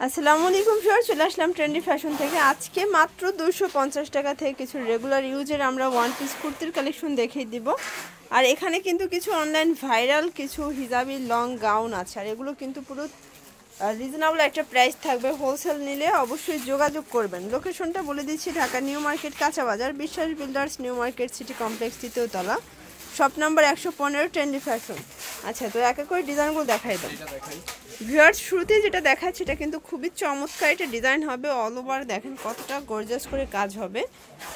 আসসালামু আলাইকুম ফিওর চলে আসলাম ট্রেন্ডি ফ্যাশন থেকে। আজকে মাত্র দুশো পঞ্চাশ টাকা থেকে কিছু রেগুলার ইউজের আমরা ওয়ান পিস কুর্তির কালেকশন দেখিয়ে দিব। আর এখানে কিন্তু কিছু অনলাইন ভাইরাল কিছু হিজাবি লং গাউন আছে। আর এগুলো কিন্তু পুরো রিজনেবল একটা প্রাইস থাকবে হোলসেল নিলে অবশ্যই যোগাযোগ করবেন। লোকেশনটা বলে দিচ্ছি, ঢাকা নিউ মার্কেট, কাঁচা বাজার, Biswas builders new market, city complex, তৃতীয় তলা। শপ নাম্বার একশো পনেরো ট্রেন্ডি ফ্যাশন আচ্ছা তো এক এক করে ডিজাইনগুলো দেখাই দেন ভিউয়ার্স শুরুতে যেটা দেখাচ্ছে এটা কিন্তু খুবই চমৎকার একটা ডিজাইন হবে। অল ওভার দেখেন কতটা গর্জাস করে কাজ হবে।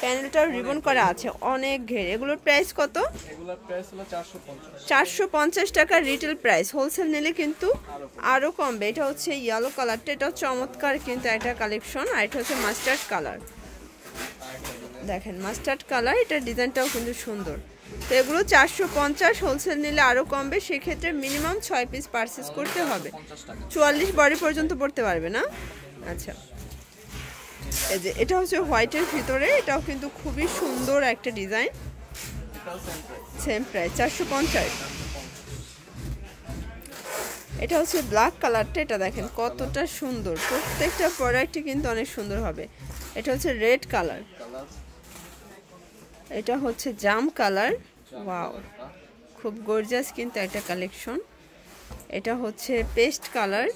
প্যানেলটা রিবন করা আছে অনেক ঘের। এগুলোর প্রাইস কত? এগুলোর প্রাইস হলো 450 চারশো পঞ্চাশ টাকা রিটেল প্রাইস হোলসেল নিলে কিন্তু আরও কমবে। এটা হচ্ছে ইয়েলো কালারটা এটাও চমৎকার কিন্তু একটা কালেকশন আর এটা হচ্ছে মাস্টার্ড কালার দেখেন মাস্টার্ড কালার এটার ডিজাইনটাও কিন্তু সুন্দর। তো এগুলো চারশো পঞ্চাশ হোলসেল নিলে আরও কমবে, সেক্ষেত্রে মিনিমাম ছয় পিস পারচেস করতে হবে। চুয়াল্লিশ বডি পর্যন্ত পড়তে পারবে না? আচ্ছা। এই যে, এটা হচ্ছে হোয়াইটের ভিতরে, এটাও কিন্তু খুবই সুন্দর একটা ডিজাইন সেম প্রাইস চারশো পঞ্চাশ। এটা হচ্ছে ব্ল্যাক কালারটা এটা দেখেন কতটা সুন্দর। প্রত্যেকটা প্রোডাক্টই কিন্তু অনেক সুন্দর হবে। এটা হচ্ছে রেড কালার কালার এটা হচ্ছে জাম কালার। ওয়াও খুব গর্জাস কিন্তু একটা কালেকশন এটা হচ্ছে পেস্ট কালার।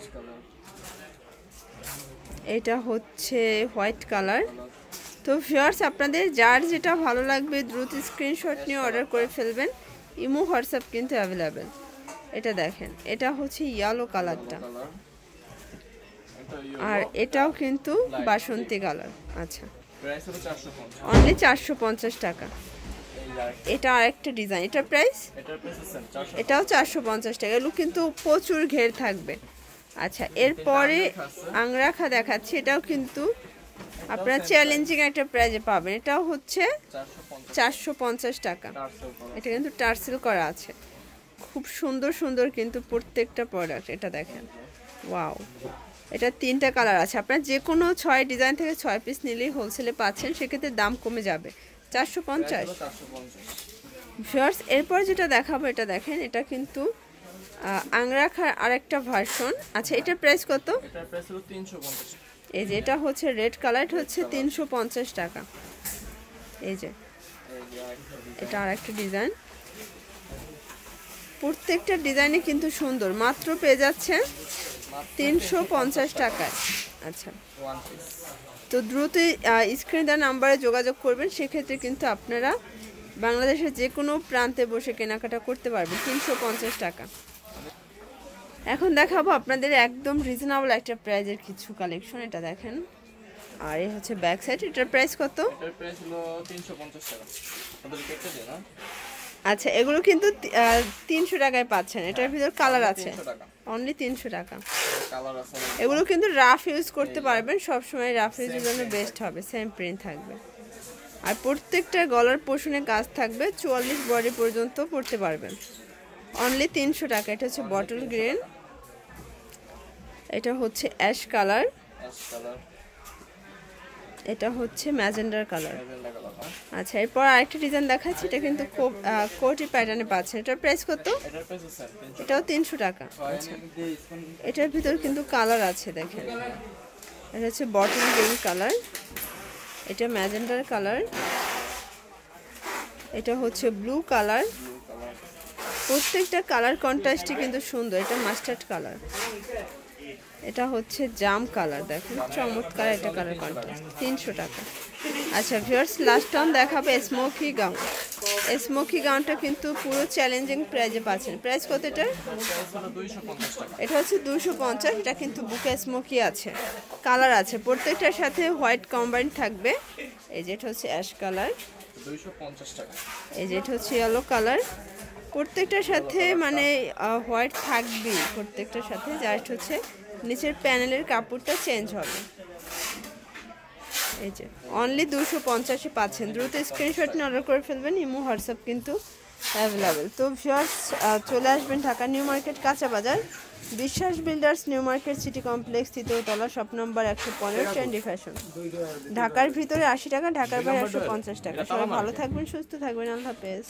এটা হচ্ছে হোয়াইট কালার। তো ভিউয়ার্স আপনাদের যার যেটা ভালো লাগবে দ্রুত স্ক্রিনশট নিয়ে অর্ডার করে ফেলবেন। ইমো হোয়াটসঅ্যাপ কিন্তু অ্যাভেলেবেল এটা দেখেন এটা হচ্ছে ইয়েলো কালারটা। আর এটাও কিন্তু বাসন্তী কালার। আচ্ছা। প্রাইস হলো 450 অনলি চারশো পঞ্চাশ। টাকা। এটা আরেকটা ডিজাইন এটা প্রাইস এটার প্রাইস এটাও চারশো পঞ্চাশ টাকা। এগুলো কিন্তু প্রচুর ঘের থাকবে। আচ্ছা এরপরে আংরাখা দেখাচ্ছি। এটাও কিন্তু আপনারা চ্যালেঞ্জিং একটা প্রাইজে পাবেন। এটাও হচ্ছে চারশো পঞ্চাশ। টাকা। এটা কিন্তু টার্সেল করা আছে। খুব সুন্দর সুন্দর কিন্তু প্রত্যেকটা প্রোডাক্ট এটা দেখেন। ওয়াও এটা তিনটা কালার আছে। আপনার যে কোনো ছয় ডিজাইন থেকে ছয় পিস নিলেই হোলসেলে পাচ্ছেন সেক্ষেত্রে দাম কমে যাবে। চারশো পঞ্চাশ। 450 এরপর যেটা দেখাবো এটা দেখেন এটা কিন্তু আংরাখার আরেকটা ভার্সন আচ্ছা এটার প্রাইস কত? এটার প্রাইস হলো 350 এই যে এটা হচ্ছে রেড কালার হচ্ছে তিনশো পঞ্চাশ টাকা। এই যে এটা আরেকটা ডিজাইন প্রত্যেকটা ডিজাইনই কিন্তু সুন্দর। মাত্র পেয়ে যাচ্ছেন তিনশো পঞ্চাশ টাকায়। আচ্ছা। তো দ্রুত স্ক্রিন দেওয়া নাম্বারে যোগাযোগ করবেন সেক্ষেত্রে কিন্তু আপনারা বাংলাদেশের যে কোনো প্রান্তে বসে কেনাকাটা করতে পারবেন তিনশো পঞ্চাশ টাকা। এখন দেখাবো আপনাদের একদম রিজনেবল একটা প্রাইজের কিছু কালেকশন এটা দেখেন। আর এই হচ্ছে ব্যাক সাইড এটার প্রাইস কত? এটার প্রাইস হলো 350 টাকা। ওদের কেটে দেন না আচ্ছা এগুলো কিন্তু তিনশো টাকায় পাচ্ছেন। এটার ভিতর কালার আছে। 300 টাকা। অনলি তিনশো টাকা। কালার আছে এগুলো কিন্তু রাফ ইউজ করতে পারবেন সব সময় রাফ ইউজের জন্য বেস্ট হবে সেম প্রিন্ট থাকবে। আর প্রত্যেকটা গলার পোষণে কাজ থাকবে চুয়াল্লিশ বডি পর্যন্ত পড়তে পারবেন। অনলি তিনশো টাকা এটা হচ্ছে বটল গ্রিন এটা হচ্ছে অ্যাশ কালার অ্যাশ কালার এটা হচ্ছে ম্যাজেন্ডার কালার। আচ্ছা এরপর আরেকটা ডিজাইন দেখাচ্ছি এটা কিন্তু খুব কোটি প্যাটার্নে পাচ্ছেন এটার প্রাইস কত? এটার প্রাইস সেম 300 এটাও তিনশো টাকা। আচ্ছা। এটার ভিতর কিন্তু কালার আছে দেখেন। এটা হচ্ছে বটল গ্রিন কালার। এটা ম্যাজেন্ডার কালার। এটা হচ্ছে ব্লু কালার। প্রত্যেকটা কালার কন্ট্রাস্টই কিন্তু সুন্দর। এটা মাস্টার্ড কালার। এটা হচ্ছে জাম কালার দেখেন চমৎকার একটা কালার কন্ট্রাস্ট তিনশো টাকা। আচ্ছা ভিউয়ার্স লাস্ট টাউন দেখাবে স্মোকি গাউন স্মোকি গাউনটা কিন্তু পুরো চ্যালেঞ্জিং প্রাইজে পাচ্ছেন। প্রাইস কত এটার প্রাইস হলো 250 টাকা এটা হচ্ছে দুশো পঞ্চাশ এটা কিন্তু বুকে স্মোকি আছে। কালার আছে। প্রত্যেকটার সাথে হোয়াইট কম্বাইন থাকবে। এই যে এটা হচ্ছে অ্যাশ কালার 250 টাকা। এই যে এটা হচ্ছে ইয়েলো কালার প্রত্যেকটার সাথে মানে হোয়াইট থাকবেই। প্রত্যেকটার সাথে জাস্ট হচ্ছে নিচের প্যানেলের কাপড়টা চেঞ্জ হবে। এই যে অনলি দুশো পঞ্চাশে পাচ্ছেন। দ্রুত স্ক্রিনশট নিয়ে অর্ডার করে ফেলবেন। ইমো, হোয়াটসঅ্যাপ কিন্তু অ্যাভেলেবেল তো ভিউয়ার্স চলে আসবেন ঢাকা নিউ মার্কেট, কাঁচা বাজার। Biswas builders new market city complex তৃতীয়তলা shop number একশো পনেরো ট্রেন্ডি ফ্যাশন ঢাকার ভিতরে আশি টাকা, ঢাকার বাইরে একশো পঞ্চাশ টাকা। সবাই ভালো থাকবেন, সুস্থ থাকবেন। আল্লাহ হাফেজ।